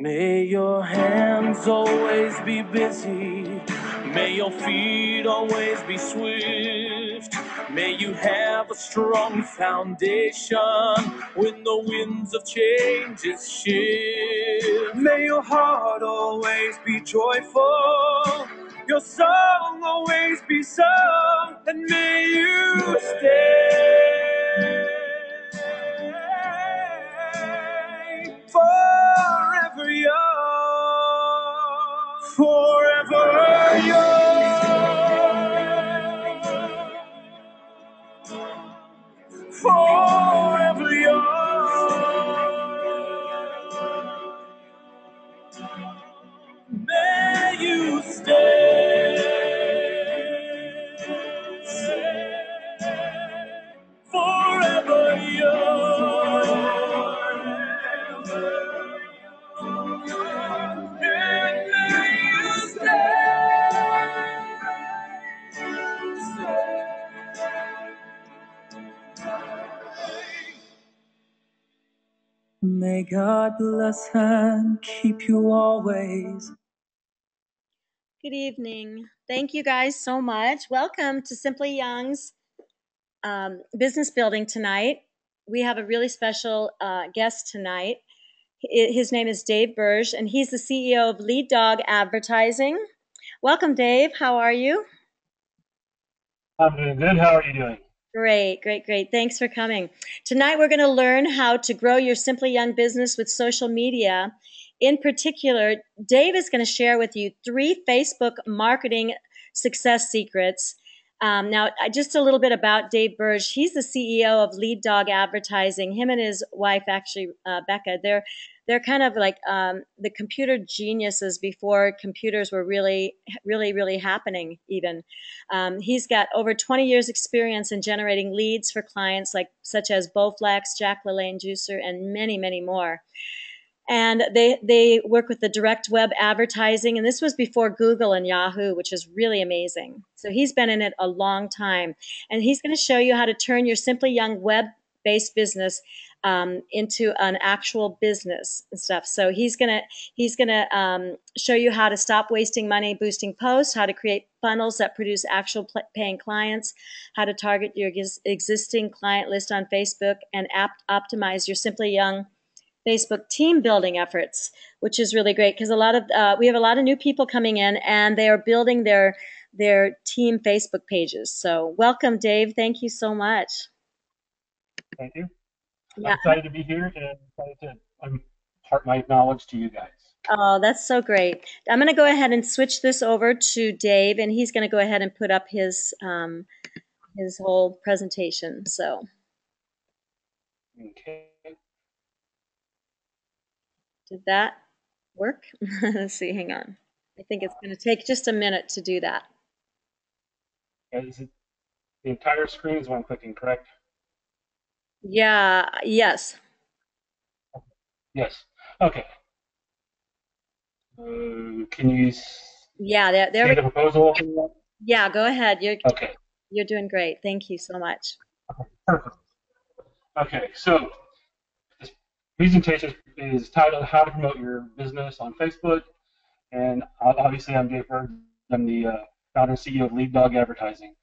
May your hands always be busy. May your feet always be swift. May you have a strong foundation when the winds of changes shift. May your heart always be joyful, your song always be sung, and may you stay forever young, May God bless and keep you always. Good evening. Thank you guys so much. Welcome to Simply Young's um, business building tonight. We have a really special uh, guest tonight. His name is Dave Burge, and he's the CEO of Lead Dog Advertising. Welcome, Dave. How are you? I'm doing good. How are you doing? Great, great, great. Thanks for coming. Tonight, we're going to learn how to grow your Simply Young business with social media. In particular, Dave is going to share with you three Facebook marketing success secrets. Um, now, just a little bit about Dave Burge. He's the CEO of Lead Dog Advertising. Him and his wife, actually, uh, Becca, they're they're kind of like um, the computer geniuses before computers were really, really, really happening. Even um, he's got over 20 years experience in generating leads for clients like such as Bowflex, Jack LaLanne Juicer, and many, many more. And they they work with the direct web advertising, and this was before Google and Yahoo, which is really amazing. So he's been in it a long time, and he's going to show you how to turn your Simply Young web-based business um, into an actual business and stuff. So he's gonna he's gonna um, show you how to stop wasting money boosting posts, how to create funnels that produce actual paying clients, how to target your ex- existing client list on Facebook, and optimize your Simply Young Facebook team building efforts, which is really great because a lot of uh, we have a lot of new people coming in and they are building their their team Facebook pages. So welcome, Dave. Thank you so much. Thank you. I'm excited to be here and excited to impart my knowledge to you guys. Oh, that's so great. I'm going to go ahead and switch this over to Dave, and he's going to go ahead and put up his um, his whole presentation. So Okay. did that work? Let's see. Hang on. I think it's going to take just a minute to do that. Is it the entire screen is what I'm clicking, correct? Yeah. Yes. Yes. Okay. Uh, can you s- Yeah. There. There. see We, the proposal? yeah. Go ahead. You're Okay. you're doing great. Thank you so much. Perfect. Okay, so this presentation is titled How to Promote Your Business on Facebook. And obviously, I'm Dave Berg. I'm the uh, founder and CEO of Lead Dog Advertising.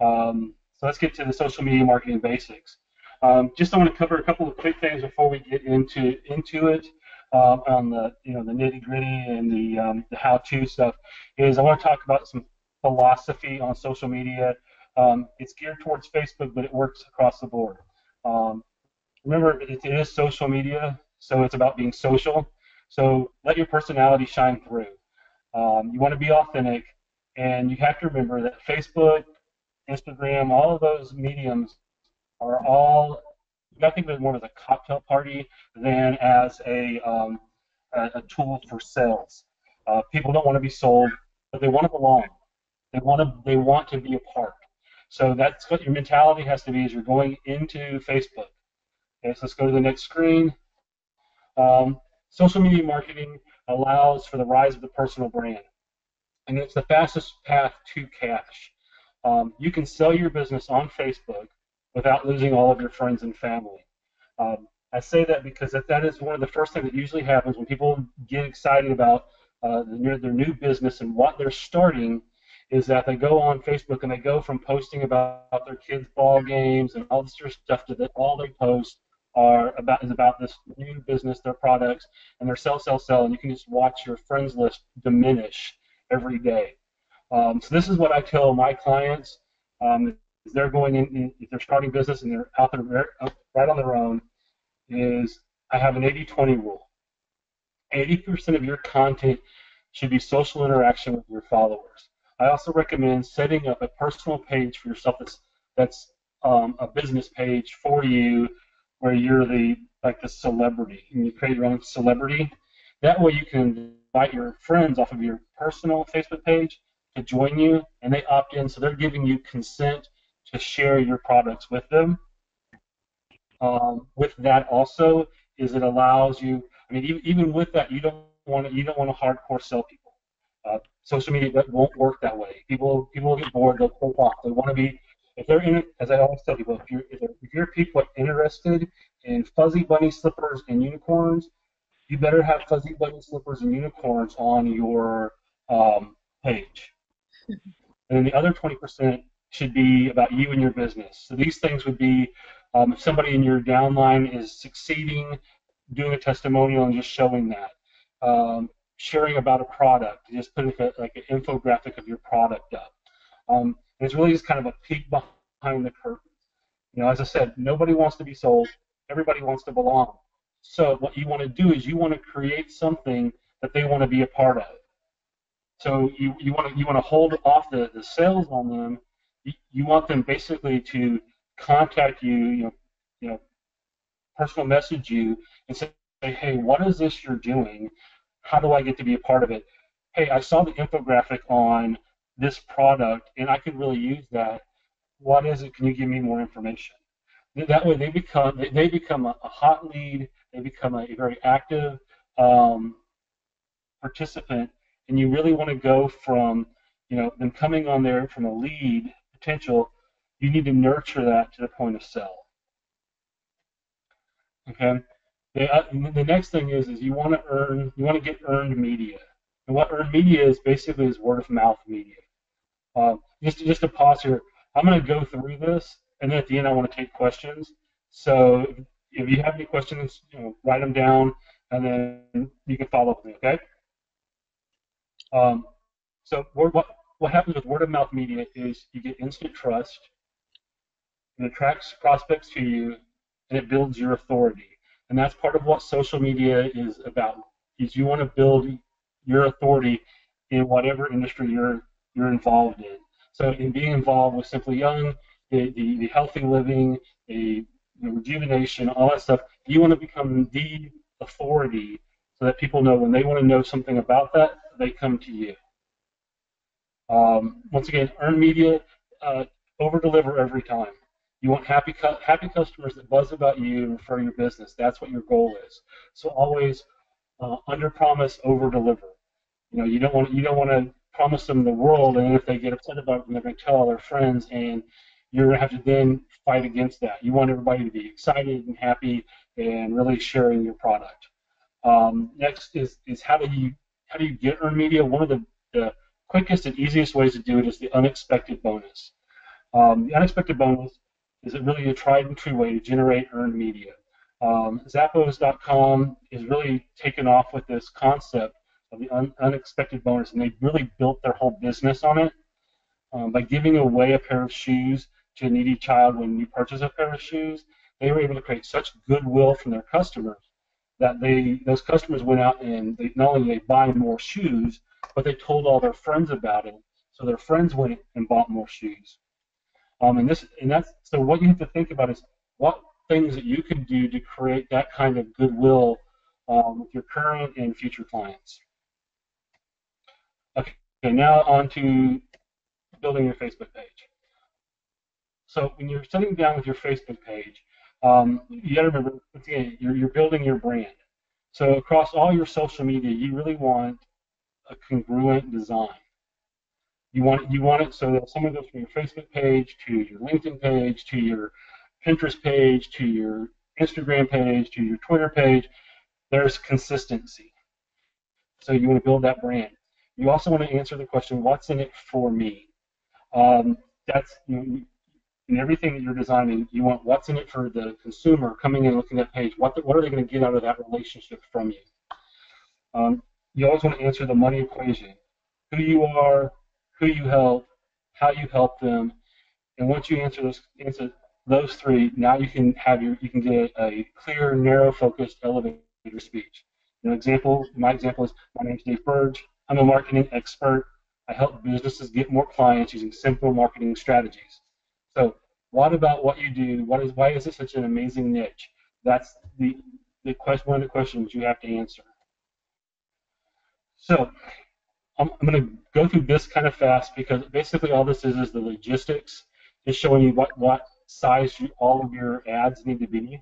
Um, so let's get to the social media marketing basics. Um, just I want to cover a couple of quick things before we get into into it um, on the you know the nitty gritty and the um, the how-to stuff. Is I want to talk about some philosophy on social media. Um, it's geared towards Facebook, but it works across the board. Um, remember, it, it is social media, so it's about being social. So let your personality shine through. Um, you want to be authentic, and you have to remember that Facebook, Instagram, all of those mediums are all. Of it more as a cocktail party than as a um, a, a tool for sales. Uh, people don't want to be sold, but they want to belong. They want to they want to be a part. So that's what your mentality has to be as you're going into Facebook. Okay, so let's go to the next screen. Um, social media marketing allows for the rise of the personal brand, and it's the fastest path to cash. Um, you can sell your business on Facebook without losing all of your friends and family. Um, I say that because that, that is one of the first things that usually happens when people get excited about uh, their, their new business and what they're starting is that they go on Facebook and they go from posting about their kids' ball games and all this sort of stuff to that all they post are about is about this new business, their products, and their sell, sell, sell, and you can just watch your friends list diminish every day. Um, so this is what I tell my clients. Um, if they're going in, if they're starting business and they're out there right on their own, is I have an 80-20 rule. 80% of your content should be social interaction with your followers. I also recommend setting up a personal page for yourself that's that's um, a business page for you where you're the like the celebrity and you create your own celebrity. That way you can invite your friends off of your personal Facebook page to join you and they opt in so they're giving you consent to share your products with them. Um, with that also is it allows you I mean even, even with that you don't want to you don't want to hardcore sell people. Uh, social media that won't work that way. People people will get bored. They'll pull off. They want to be if they're in as I always tell people if you're if, if you're people interested in fuzzy bunny slippers and unicorns, you better have fuzzy bunny slippers and unicorns on your um, page. And then the other 20% should be about you and your business. So these things would be um, if somebody in your downline is succeeding, doing a testimonial and just showing that. Um, sharing about a product, just putting a, like an infographic of your product up. Um, it's really just kind of a peek behind the curtain. You know, as I said, nobody wants to be sold. Everybody wants to belong. So what you want to do is you want to create something that they want to be a part of. So you, you want to you want to hold off the, the sales on them. You, want them basically to contact you, you know, you know, personal message you and say, hey, what is this you're doing? How do I get to be a part of it? Hey, I saw the infographic on this product and I could really use that. What is it? Can you give me more information? That way they become they become a, hot lead. They become a, a very active um, participant, and you really want to go from you know them coming on there from a lead potential. You need to nurture that to the point of sell. Okay. The, uh, the next thing is is you want to earn you want to get earned media, and what earned media is basically is word of mouth media. Um, just just to pause here, I'm going to go through this, and then at the end I want to take questions. So if you have any questions, you know, write them down, and then you can follow up with me. Okay. Um, so what what happens with word of mouth media is you get instant trust. It attracts prospects to you, and it builds your authority. And that's part of what social media is about. Is you want to build your authority in whatever industry you're you're involved in. So in being involved with Simply Young, the, the, the healthy living, the, the rejuvenation, all that stuff, you want to become the authority so that people know when they want to know something about that, they come to you. Um, once again, earn media, uh, over deliver every time. You want happy cu- happy customers that buzz about you and refer your business. That's what your goal is. So always uh, under promise, over deliver. You know, you don't want you don't want to promise them the world, and if they get upset about it, they're going to tell all their friends, and you're going to have to then fight against that. You want everybody to be excited and happy and really sharing your product. Um, next is is how do you how do you get earned media? One of the, the quickest and easiest ways to do it is the unexpected bonus. Um, the unexpected bonus is really a tried and true way to generate earned media. Um, Zappos.com is really taken off with this concept of the un- unexpected bonus, and they really built their whole business on it um, by giving away a pair of shoes to a needy child when you purchase a pair of shoes. They were able to create such goodwill from their customers that they those customers went out and they, not only they buy more shoes, but they told all their friends about it. So their friends went and bought more shoes. Um, and this and that's so what you have to think about is what things that you can do to create that kind of goodwill um, with your current and future clients. Okay, now on to building your Facebook page. So when you're sitting down with your Facebook page, um, you got to remember, again, you're, you're building your brand. So across all your social media, you really want a congruent design. You want you want it so that someone goes from your Facebook page to your LinkedIn page to your Pinterest page to your Instagram page to your Twitter page, there's consistency. So you want to build that brand. You also want to answer the question, what's in it for me? Um, that's you know, in everything that you're designing, you want what's in it for the consumer coming in looking at that page. What, the, what are they going to get out of that relationship from you? Um, you always want to answer the money equation. Who you are, who you help, how you help them, and once you answer those answer those three, now you can have your you can get a clear, narrow, focused elevator speech. An example, my example is my name is Dave Burge. I'm a marketing expert. I help businesses get more clients using simple marketing strategies. So, what about what you do? What is why is this such an amazing niche? That's the the question. One of the questions you have to answer. So, I'm, I'm going to go through this kind of fast because basically all this is is the logistics, just showing you what what size you, all of your ads need to be.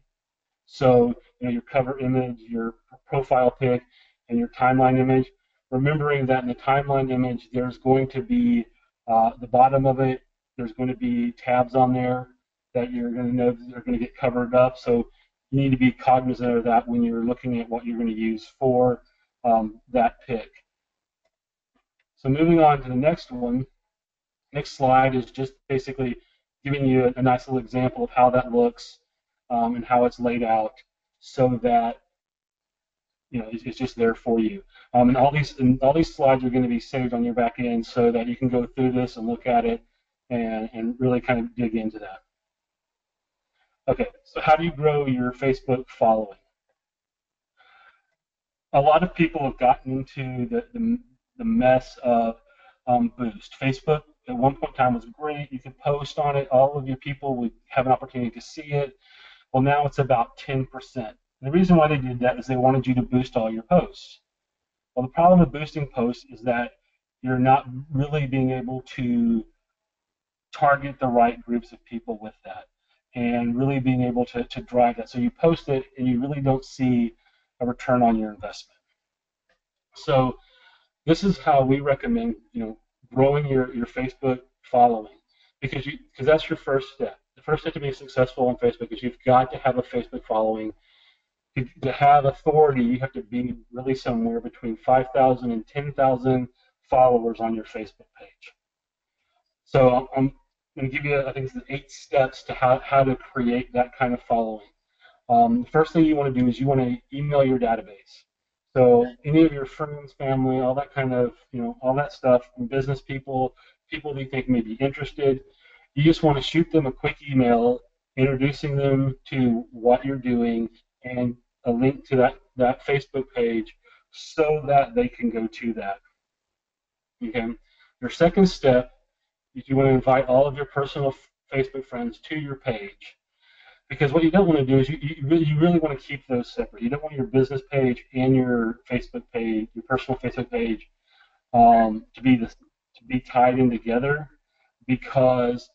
So, you know, your cover image, your profile pic, and your timeline image. Remembering that in the timeline image, there's going to be uh, the bottom of it. There's going to be tabs on there that you're going to know that are going to get covered up. So you need to be cognizant of that when you're looking at what you're going to use for um, that pic. So moving on to the next one, next slide is just basically giving you a, a nice little example of how that looks um, and how it's laid out so that you know it's, it's just there for you. Um, and all these and all these slides are going to be saved on your back end so that you can go through this and look at it and, and really kind of dig into that. Okay, so how do you grow your Facebook following? A lot of people have gotten into the, the, the mess of um, Boost. Facebook at one point in time was great. You could post on it. All of your people would have an opportunity to see it. Well, now it's about 10%. And the reason why they did that is they wanted you to boost all your posts. Well, the problem with boosting posts is that you're not really being able to target the right groups of people with that and really being able to, to drive that. So you post it and you really don't see a return on your investment. So this is how we recommend, you know, growing your, your Facebook following because you because that's your first step. The first step to be successful on Facebook is you've got to have a Facebook following. To, to have authority, you have to be really somewhere between 5,000 and 10,000 followers on your Facebook page. So um, I'm going to give you, I think, it's eight steps to how, how to create that kind of following. Um, the first thing you want to do is you want to email your database. So any of your friends, family, all that kind of, you know, all that stuff, business people, people that you think may be interested, you just want to shoot them a quick email introducing them to what you're doing and a link to that, that Facebook page so that they can go to that. Okay. Your second step is you want to invite all of your personal Facebook friends to your page because what you don't want to do is you, you, really, you really want to keep those separate. You don't want your business page and your Facebook page, your personal Facebook page, um, to be this, to be tied in together because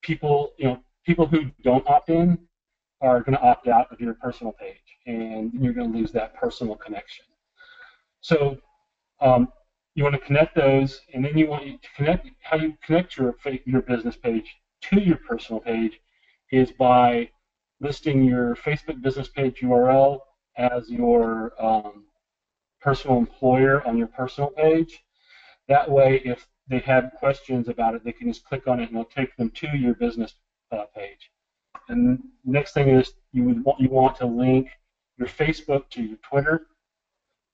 people, you know, people who don't opt in are going to opt out of your personal page, and you're going to lose that personal connection. So um, you want to connect those, and then you want to connect how you connect your your business page to your personal page is by listing your Facebook business page URL as your um, personal employer on your personal page. That way, if they have questions about it, they can just click on it and it'll take them to your business uh, page. And next thing is you would want, you want to link your Facebook to your Twitter.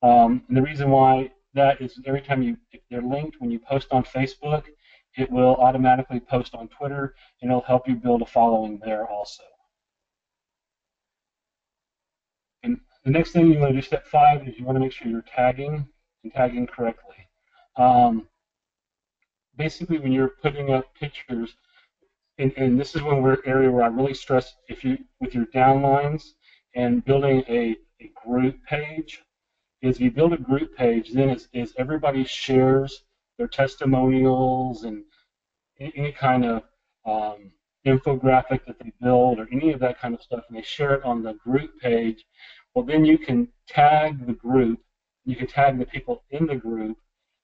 Um, and the reason why that is every time you they're linked when you post on Facebook, it will automatically post on Twitter and it'll help you build a following there also. And the next thing you want to do, step five, is you want to make sure you're tagging and tagging correctly. Um, basically, when you're putting up pictures, and, and this is one where, area where I really stress if you with your downlines and building a, a group page, is if you build a group page, then it's, everybody shares their testimonials and any kind of um, infographic that they build or any of that kind of stuff, and they share it on the group page, well, then you can tag the group, you can tag the people in the group,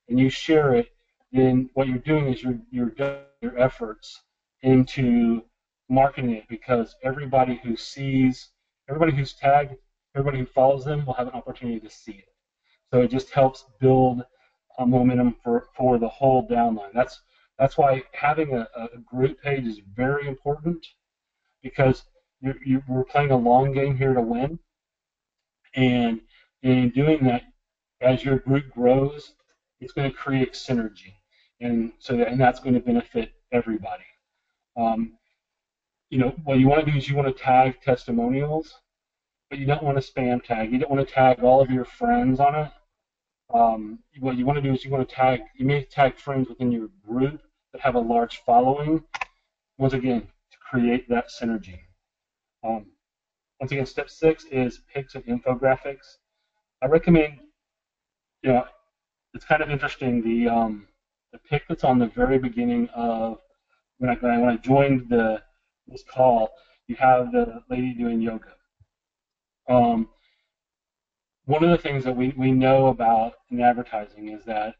and you share it. Then what you're doing is you're you're doing your efforts into marketing it because everybody who sees everybody who's tagged, everybody who follows them will have an opportunity to see it. So it just helps build a momentum for, for the whole downline. That's that's why having a, a group page is very important because you're, you're, we're playing a long game here to win. And in doing that, as your group grows, it's going to create synergy, and so that, and that's going to benefit everybody. Um, you know, what you want to do is you want to tag testimonials, but you don't want to spam tag. You don't want to tag all of your friends on it. Um, what you want to do is you want to tag. You may tag friends within your group that have a large following. Once again, to create that synergy. Um, once again, step six is pics and infographics. I recommend, you know, it's kind of interesting. The um, the pic that's on the very beginning of when I when I, joined the this call, you have the lady doing yoga. Um, one of the things that we, we know about in advertising is that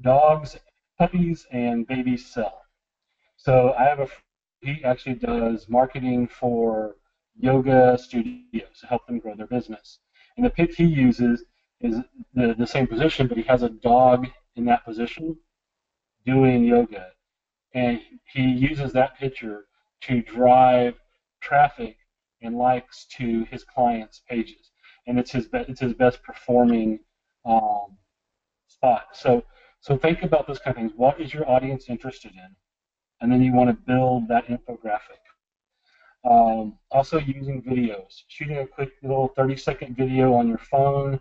dogs, puppies, and babies sell. So I have a he actually does marketing for yoga studios to help them grow their business. And the pic he uses is the, the same position, but he has a dog in that position doing yoga. And he uses that picture to drive traffic and likes to his clients' pages. And it's his, be- it's his best performing um, spot. So, so think about those kind of things. What is your audience interested in? And then you want to build that infographic. Um, also using videos, shooting a quick little 30 second video on your phone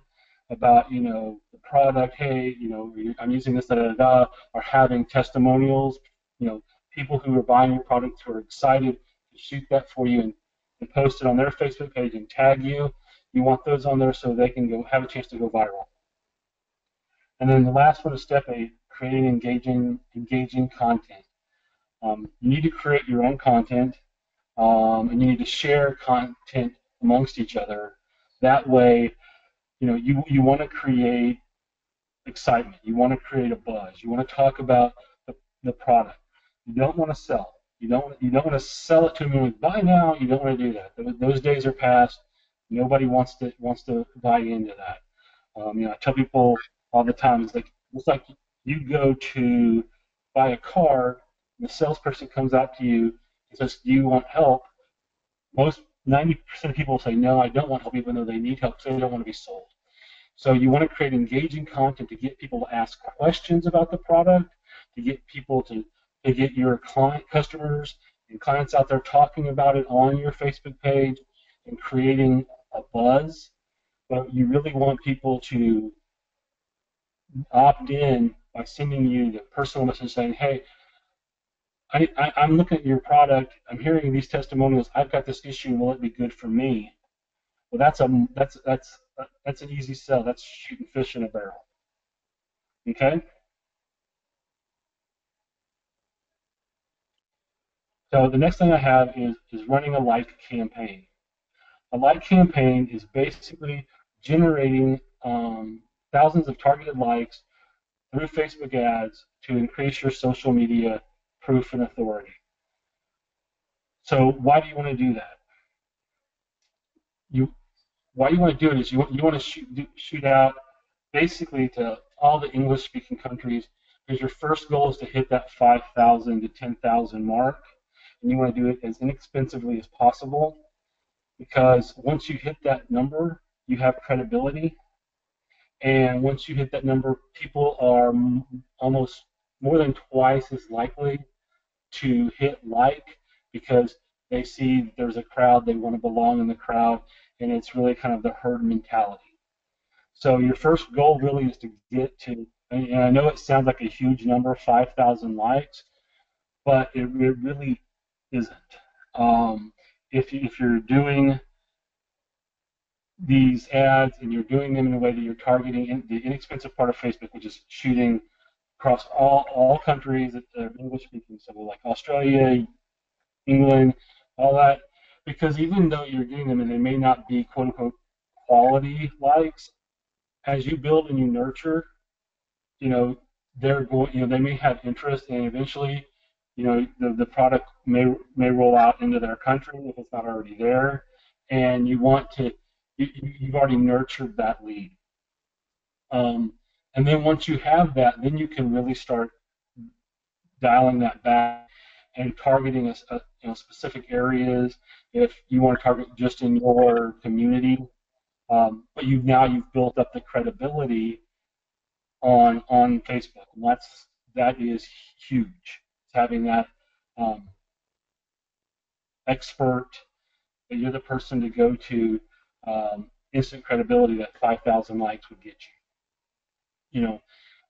about, you know, the product, hey, you know, I'm using this, da da da, or having testimonials, you know, people who are buying your product who are excited to shoot that for you and, and post it on their Facebook page and tag you. You want those on there so they can go have a chance to go viral. And then the last one is step eight, creating engaging engaging content. Um, you need to create your own content um, and you need to share content amongst each other. That way, you know, you, you want to create excitement. You want to create a buzz. You want to talk about the, the product. You don't want to sell. You don't you don't want to sell it to them like buy now. You don't want to do that. Those days are past. Nobody wants to wants to buy into that. Um, you know, I tell people all the time. It's like it's like you go to buy a car. The salesperson comes out to you says, do you want help? Most 90% of people say, no, I don't want help, even though they need help because they don't want to be sold. So you want to create engaging content to get people to ask questions about the product, to get people to, to get your client customers and clients out there talking about it on your Facebook page and creating a buzz. But you really want people to opt in by sending you the personal message saying, hey, I, I, I'm looking at your product. I'm hearing these testimonials. I've got this issue. Will it be good for me? Well, that's a that's that's that's an easy sell. That's shooting fish in a barrel. Okay. So the next thing I have is is running a like campaign. A like campaign is basically generating um, thousands of targeted likes through Facebook ads to increase your social media proof, and authority. So why do you want to do that? You, why you want to do it is you, you want to shoot, shoot out basically to all the English-speaking countries because your first goal is to hit that 5,000 to 10,000 mark, and you want to do it as inexpensively as possible because once you hit that number, you have credibility, and once you hit that number, people are almost more than twice as likely to hit like because they see there's a crowd, they want to belong in the crowd, and it's really kind of the herd mentality. So your first goal really is to get to, and I know it sounds like a huge number, 5,000 likes, but it, it really isn't. Um, if, you, if you're doing these ads and you're doing them in a way that you're targeting in the inexpensive part of Facebook, which is shooting across all, all countries that are English speaking, so like Australia, England, all that. Because even though you're getting them and they may not be quote unquote quality likes, as you build and you nurture, you know, they're going, you know, they may have interest and eventually, you know, the, the product may may roll out into their country if it's not already there. and you want to, you, you've already nurtured that lead. Um, and then once you have that, then you can really start dialing that back and targeting a, a, you know, specific areas. If you want to target just in your community, um, but you now you've built up the credibility on on Facebook, and that's that is huge. Having that um, expert that you're the person to go to, um, instant credibility that 5,000 likes would get you. You know,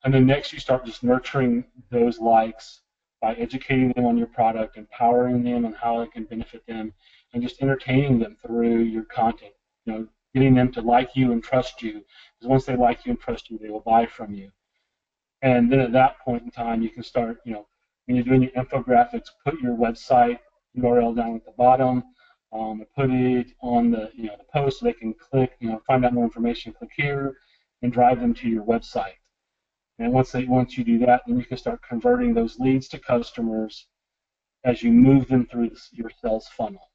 and then next you start just nurturing those likes by educating them on your product, empowering them on how it can benefit them, and just entertaining them through your content. You know, getting them to like you and trust you. Because once they like you and trust you, they will buy from you. And then at that point in time, you can start, you know, when you're doing your infographics, put your website URL down at the bottom, um, put it on the, you know, the post so they can click, you know, find out more information, click here, and drive them to your website. And once they once you do that, then you can start converting those leads to customers as you move them through your sales funnel.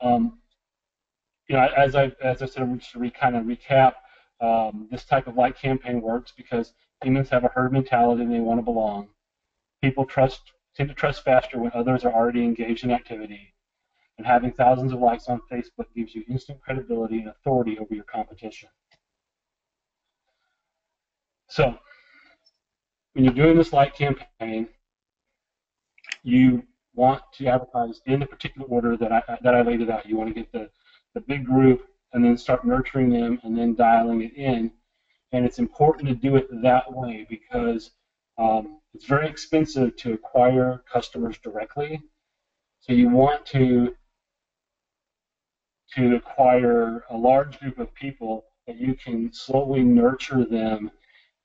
Um, you know, as I as I said, just to re, kind of recap, um, this type of like campaign works because humans have a herd mentality and they want to belong. People trust tend to trust faster when others are already engaged in activity, and having thousands of likes on Facebook gives you instant credibility and authority over your competition. So, when you're doing this like campaign, you want to advertise in the particular order that I that I laid it out. You want to get the the big group and then start nurturing them and then dialing it in. And it's important to do it that way because um, it's very expensive to acquire customers directly. So you want to to acquire a large group of people that you can slowly nurture them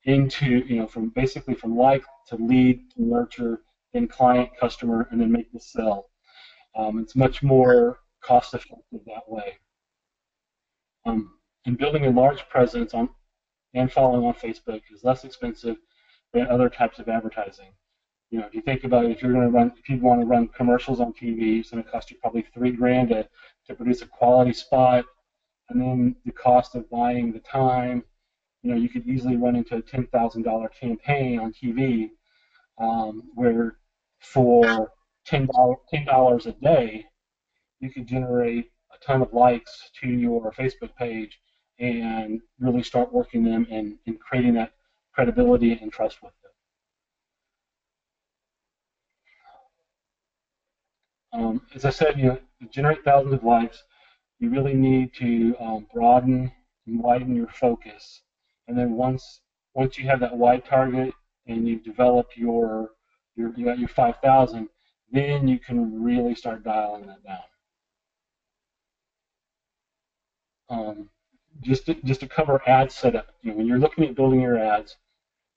into, you know, from basically from like to lead to nurture then client, customer, and then make the sell. Um, it's much more cost effective that way. Um, and building a large presence on and following on Facebook is less expensive than other types of advertising. You know, if you think about it, if you're going to run, if you want to run commercials on TV, it's going to cost you probably three grand to, to produce a quality spot, and then the cost of buying the time. You know, you could easily run into a ten thousand dollar campaign on TV, um, where for ten dollars $10 a day, you could generate a ton of likes to your Facebook page and really start working them and, and creating that credibility and trust with Um, as I said, you know, generate thousands of likes, you really need to um, broaden and widen your focus. And then once once you have that wide target and you've developed your you're, you got your 5,000, then you can really start dialing that down. Um, just to, just to cover ad setup, you know, when you're looking at building your ads,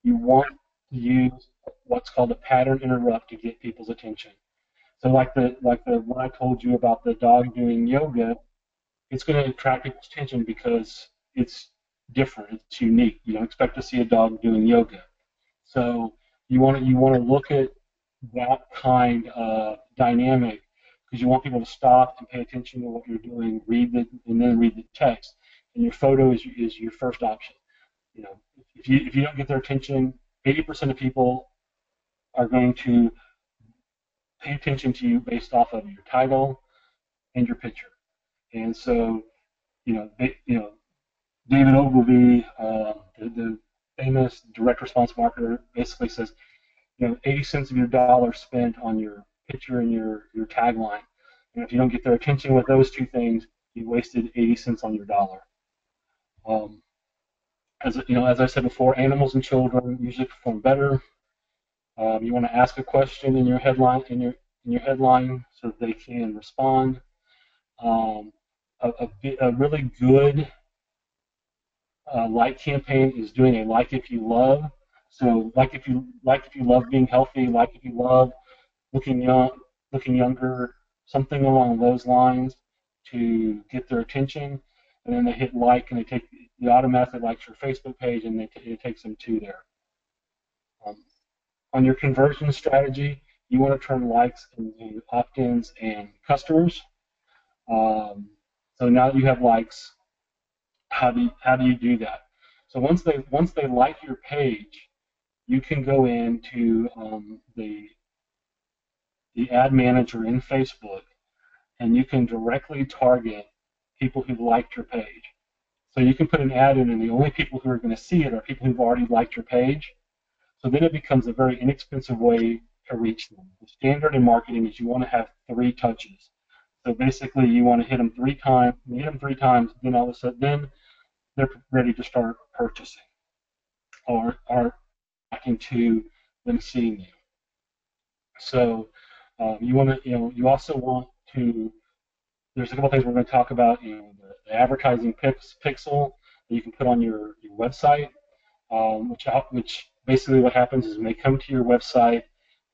you want to use what's called a pattern interrupt to get people's attention. So like the like the one I told you about the dog doing yoga, it's going to attract attention because it's different, it's unique. You don't expect to see a dog doing yoga. So you want to you want to look at that kind of dynamic because you want people to stop and pay attention to what you're doing, read the and then read the text. And your photo is is your first option. You know, if you if you don't get their attention, 80% of people are going to pay attention to you based off of your title and your picture. And so, you know, they, you know, David Ogilvy, uh, the, the famous direct response marketer, basically says you know, 80 cents of your dollar spent on your picture and your, your tagline. And if you don't get their attention with those two things, you wasted 80 cents on your dollar. Um, as you know, as I said before, animals and children usually perform better. Um, you want to ask a question in your headline in your in your headline so that they can respond. Um, a, a, a, really good uh, like campaign is doing a like if you love. So like if you like if you love being healthy, like if you love looking young, looking younger, something along those lines to get their attention, and then they hit like and they take the automatically likes your Facebook page and they it takes them to there. On your conversion strategy, you want to turn likes into opt-ins and customers. Um, so now that you have likes, how do you, how do you do that? So once they once they like your page, you can go into um, the the ad manager in Facebook, and you can directly target people who've liked your page. So you can put an ad in, and the only people who are going to see it are people who've already liked your page. So then it becomes a very inexpensive way to reach them. The standard in marketing is you want to have three touches. So basically, you want to hit them three times. You hit them three times, then all of a sudden, then they're ready to start purchasing or are back to them seeing you. So um, you want to, you know, you also want to. There's a couple things we're going to talk about. You know, the, the advertising pix, pixel that you can put on your, your website, um, which which basically what happens is when they come to your website,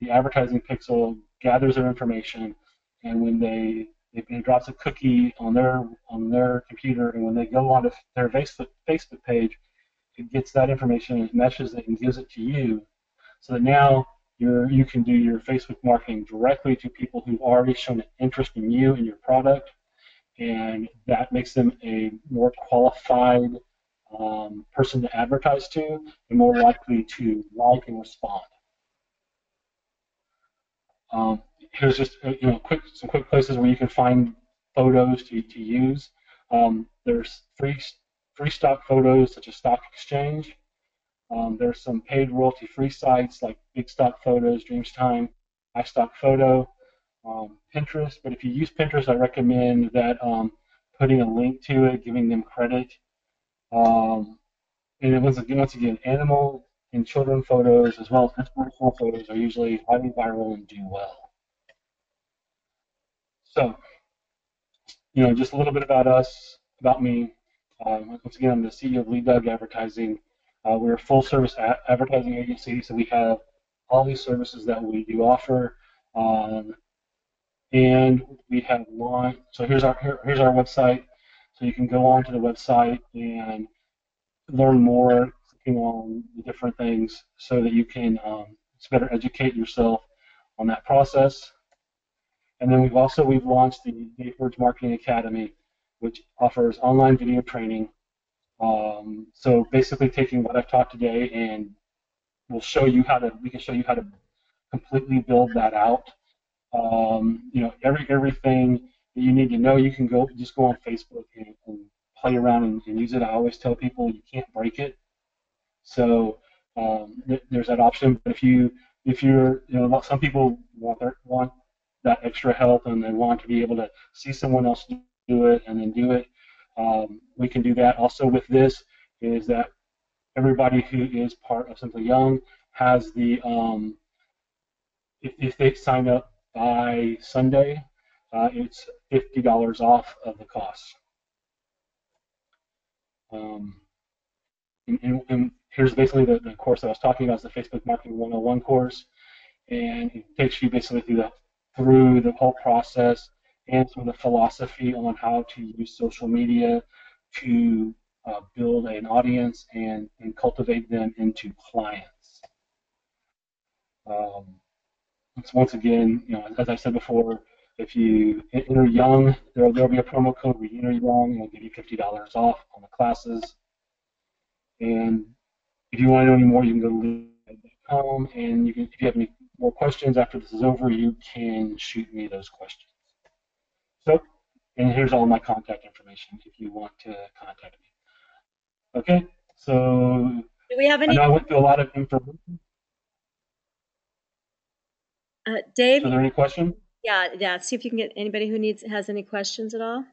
the advertising pixel gathers their information, and when they it, drops a cookie on their on their computer, and when they go onto their Facebook Facebook page, it gets that information, and it meshes it, and gives it to you, so that now you're, you can do your Facebook marketing directly to people who've already shown an interest in you and your product, and that makes them a more qualified um, person to advertise to and more likely to like and respond. Um, here's just uh, you know quick some quick places where you can find photos to, to use. Um, there's free free stock photos such as Stock Exchange. Um, there's some paid royalty-free sites like Big Stock Photos, Dreamstime, iStock Photo, um, Pinterest. But if you use Pinterest, I recommend that um, putting a link to it, giving them credit. Um, and once again, once again, animal and children photos as well as inspirational photos are usually highly viral and do well. So, you know, just a little bit about us, about me. Um, once again, I'm the CEO of Lead Dog Advertising. Uh, we're a full service advertising agency, so we have all these services that we do offer. Um, and we have launched, so here's our, here, here's our website. So you can go on to the website and learn more clicking on the different things so that you can um, better educate yourself on that process. And then we've also we've launched the Dave Burge Marketing Academy, which offers online video training. Um, so basically, taking what I've taught today and we'll show you how to we can show you how to completely build that out. Um, you know, every everything you need to know, you can go just go on Facebook and, and play around and, and, use it. I always tell people you can't break it. So um, th- there's that option. But if you if you're you know some people want their, want that extra help and they want to be able to see someone else do it and then do it, um, we can do that. Also with this is that everybody who is part of Simply Young has the um, if, if they sign up by Sunday, uh, it's fifty dollars off of the cost. Um, and, and, and, here's basically the, the course that I was talking about, is the Facebook Marketing 101 course, and it takes you basically through the through the whole process and some of the philosophy on how to use social media to uh, build an audience and, and cultivate them into clients. Um, once again, you know, as I said before, if you enter young, there will be a promo code where you enter young, and it'll give you $50 off on the classes. And if you want to know any more, you can go to lead.com, and you can, if you have any more questions after this is over, you can shoot me those questions. So, and here's all my contact information if you want to contact me. Okay, so do we have any? I know I went through a lot of information. Uh, Dave. Are there any questions? Yeah, yeah. See if you can get anybody who needs has any questions at all.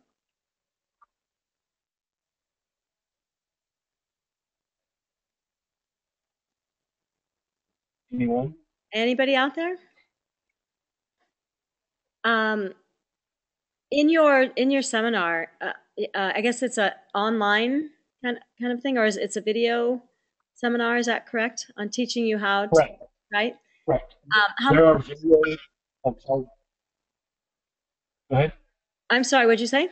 Anyone? Anybody out there? Um, in your in your seminar, uh, uh, I guess it's a online kind kind of thing, or is it's a video seminar? Is that correct? On teaching you how to correct. right? Correct. Um, how there are videos. Of, go ahead. I'm sorry. What'd you say?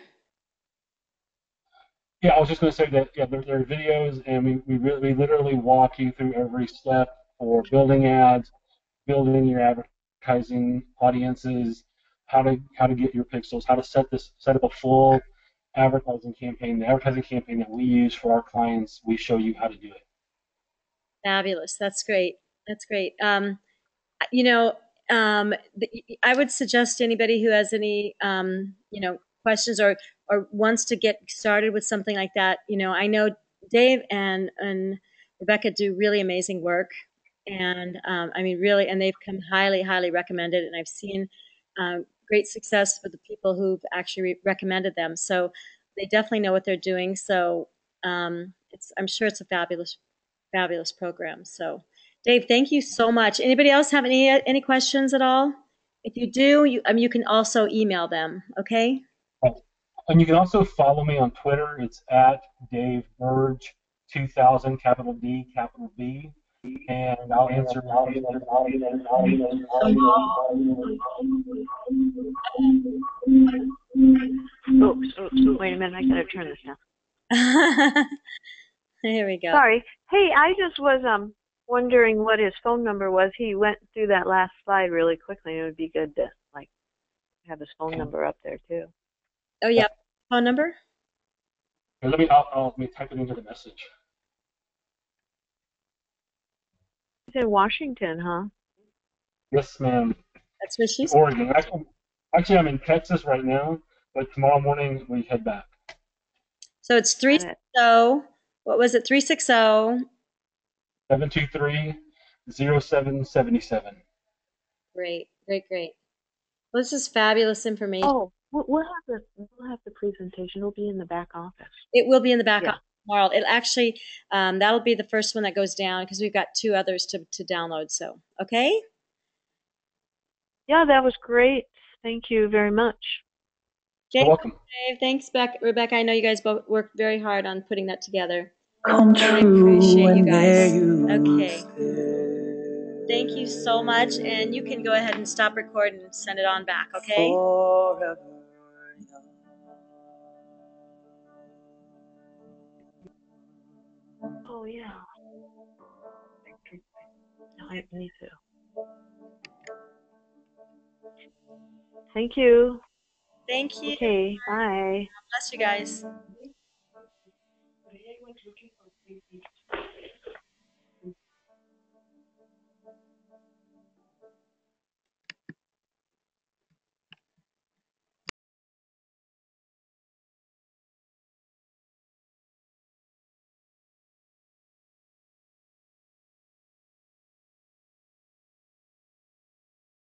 Yeah, I was just going to say that yeah, there, there are videos, and we we, really, we literally walk you through every step for building ads, building your advertising audiences, how to how to get your pixels, how to set this set up a full advertising campaign. The advertising campaign that we use for our clients, we show you how to do it. Fabulous. That's great. That's great. Um, you know, um, I would suggest anybody who has any, um, you know, questions or or wants to get started with something like that. You know, I know Dave and and Rebecca do really amazing work, and um, I mean, really, and they've come highly, highly recommended, and I've seen um, great success for the people who've actually re- recommended them. So they definitely know what they're doing. So um, it's, I'm sure it's a fabulous, fabulous program. So, Dave, thank you so much. Anybody else have any any questions at all? If you do, you, I mean, you can also email them. Okay. And you can also follow me on Twitter. It's at Dave Burge 2000, capital D, capital B and I'll answer. I'll answer. I'll answer. Oops, oops, wait a minute, I gotta turn this down. Here we go. Sorry. Hey, I just was um wondering what his phone number was. He went through that last slide really quickly. It would be good to like have his phone number up there too. Oh yeah, phone number. Here, let me. I'll, I'll, let me type it into the message. in Washington, huh? Yes, ma'am. That's where she's. Oregon. Actually, actually, I'm in Texas right now, but tomorrow morning we head back. So it's three six zero. What was it? Three six zero. Seven two three zero seven seventy seven. Great, great, great. Well, this is fabulous information. Oh, we'll have the we'll have the presentation. It'll be in the back office. It will be in the back yeah. office tomorrow. It actually um, that'll be the first one that goes down because we've got two others to to download. So okay. Yeah, that was great. Thank you very much. You're welcome. Dave, thanks, Beck, Rebecca. I know you guys both worked very hard on putting that together. Come really appreciate you guys. Okay. Thank you so much, and you can go ahead and stop recording and send it on back. Okay. Forever. Oh yeah. I need to. Thank you. Thank you. Okay, bye. Bless you guys went looking for three people.